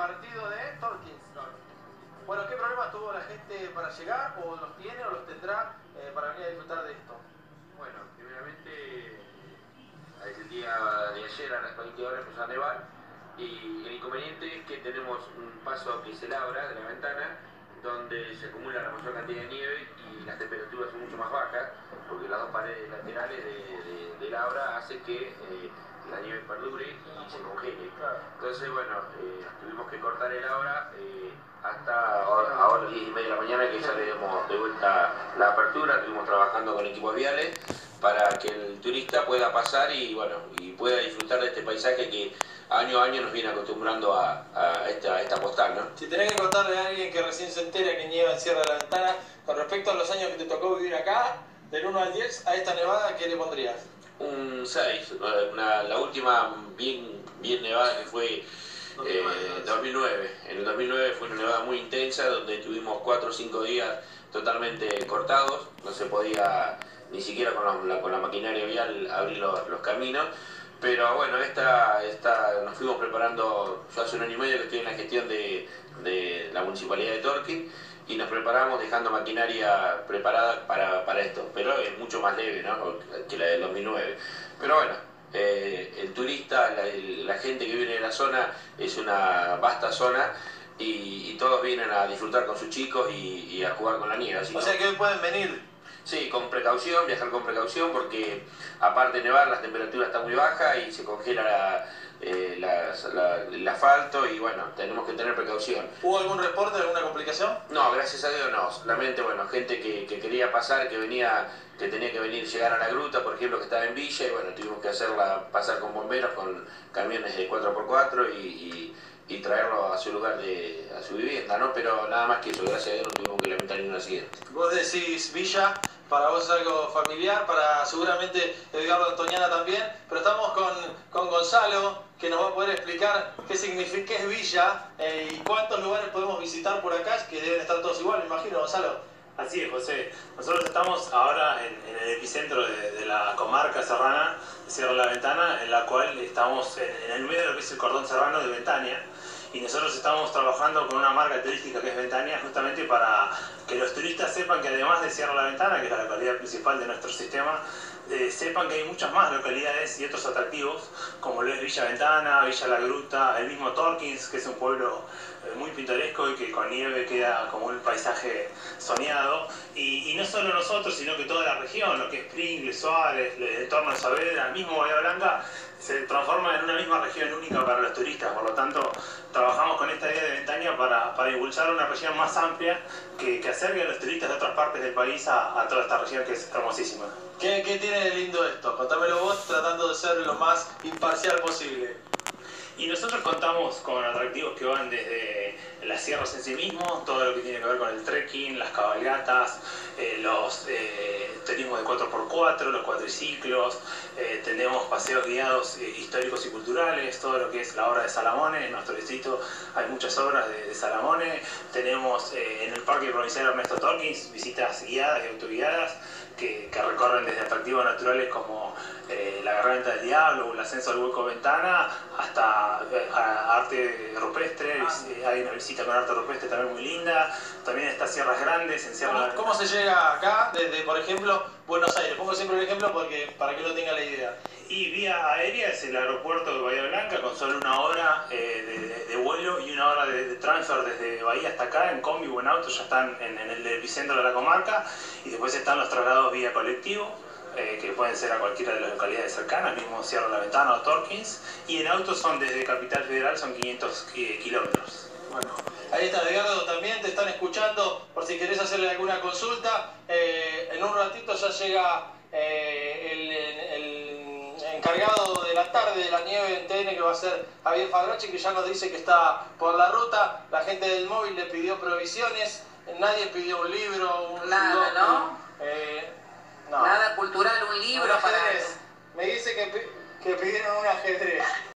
partido de Torkins. Bueno, ¿qué problemas tuvo la gente para llegar o los tiene o los tendrá eh, para venir a disfrutar de esto? Bueno, primeramente, el día de ayer a las 20 horas empezó a nevar y el inconveniente es que tenemos un paso que se labra de la ventana donde se acumula la mayor cantidad de nieve y las temperaturas son mucho más bajas porque las dos paredes laterales de, de, labra hacen que eh, la nieve perdure y se congele. Entonces, bueno, eh, tuvimos que cortar el labra eh, hasta ahora, 10 y media de la mañana que ya le dimos de vuelta la apertura, estuvimos trabajando con equipos viales para que el turista pueda pasar y bueno y pueda disfrutar de este paisaje que año a año nos viene acostumbrando a, esta, esta, postal, ¿no? Si tenés que contarle a alguien que recién se entera que nieva en Sierra de la Ventana, con respecto a los años que te tocó vivir acá, del 1 al 10, a esta nevada, ¿qué le pondrías? Un 6, la última bien, bien nevada que fue eh, 2009. En el 2009 fue una nevada muy intensa donde tuvimos 4 o 5 días totalmente cortados, no se podía ni siquiera con la, maquinaria vial abrir los, caminos. Pero bueno, esta, esta, nos fuimos preparando, yo hace un año y medio que estoy en la gestión de, de la municipalidad de Torquín y nos preparamos dejando maquinaria preparada para, para, esto, pero es mucho más leve ¿no? que la del 2009. Pero bueno, eh, el turista, la, la, gente que viene de la zona es una vasta zona y, y todos vienen a disfrutar con sus chicos y, y a jugar con la nieve. o sea que hoy pueden venir Sí, con precaución, viajar con precaución porque aparte de nevar la temperatura está muy baja y se congela eh, el asfalto y bueno, tenemos que tener precaución. ¿Hubo algún reporte, alguna complicación? No, gracias a Dios no. Solamente, bueno, gente que, quería pasar, que venía, que tenía que venir, llegar a la gruta, por ejemplo, que estaba en Villa y bueno, tuvimos que hacerla pasar con bomberos, con camiones de 4x4 y, y traerlo a su lugar de a su vivienda, ¿no? Pero nada más que eso, gracias a Dios no tuvimos que lamentar ningún accidente. Vos decís Villa, para vos es algo familiar, para seguramente Edgardo Antoñana también, pero estamos con, con Gonzalo, que nos va a poder explicar qué significa, qué es Villa eh, y cuántos lugares podemos visitar por acá, que deben estar todos igual, me imagino, Gonzalo. Así es, José. Nosotros estamos ahora en, el epicentro de, la comarca serrana, de Sierra la Ventana, en la cual estamos en, el medio de lo que es el cordón serrano de Ventania y nosotros estamos trabajando con una marca turística que es Ventania justamente para que los turistas sepan que además de Sierra La Ventana, que es la localidad principal de nuestro sistema, eh, sepan que hay muchas más localidades y otros atractivos, como lo es Villa Ventana, Villa La Gruta, el mismo Torkins, que es un pueblo muy pintoresco y que con nieve queda como un paisaje soñado. Y, no solo nosotros, sino que toda la región, lo que es Pringles, Suárez, el entorno de Saavedra, el mismo Bahía Blanca, se transforma en una misma región única para los turistas. Por lo tanto, trabajamos con esta idea de Ventania para, para impulsar una región más amplia que, que, acerque a los turistas de otras partes del país a, a toda esta región que es hermosísima. ¿Qué, ¿Qué tiene de lindo esto? Contámelo vos tratando de ser lo más imparcial posible. Y nosotros contamos con atractivos que van desde las sierras en sí mismos, todo lo que tiene que ver con el trekking, las cabalgatas, eh, los eh, de 4x4, los cuatriciclos, eh, tenemos paseos guiados históricos y culturales, todo lo que es la obra de Salamone, en nuestro distrito hay muchas obras de, Salamone, tenemos en el Parque Provincial Ernesto Torkins visitas guiadas y autoguiadas que, que recorren desde atractivos naturales como la garganta del diablo el ascenso al hueco ventana hasta arte rupestre, hay una visita con arte rupestre también muy linda, también está Sierras Grandes en Sierra ¿Cómo, ¿Cómo, se llega acá desde, por ejemplo, Buenos Aires? Pongo siempre el ejemplo porque para que uno tenga la idea. Y vía aérea es el aeropuerto de Bahía Blanca con solo una hora eh, de, vuelo y una hora de, transfer desde Bahía hasta acá, en combi o en auto, ya están en, el epicentro de la comarca y después están los traslados vía colectivo eh, que pueden ser a cualquiera de las localidades cercanas, mismo Sierra La Ventana o Torkins, y en auto son desde Capital Federal son 500 kilómetros. Bueno, ahí está Edgardo también, te están escuchando por si querés hacerle alguna consulta. Eh, en un ratito ya llega eh, el, encargado de la tarde de la nieve en TN que va a ser Javier Fadrachi, que ya nos dice que está por la ruta. La gente del móvil le pidió provisiones, nadie pidió un libro, un Nada, ¿no? Nada cultural, un libro para... Me dice que, que pidieron un ajedrez.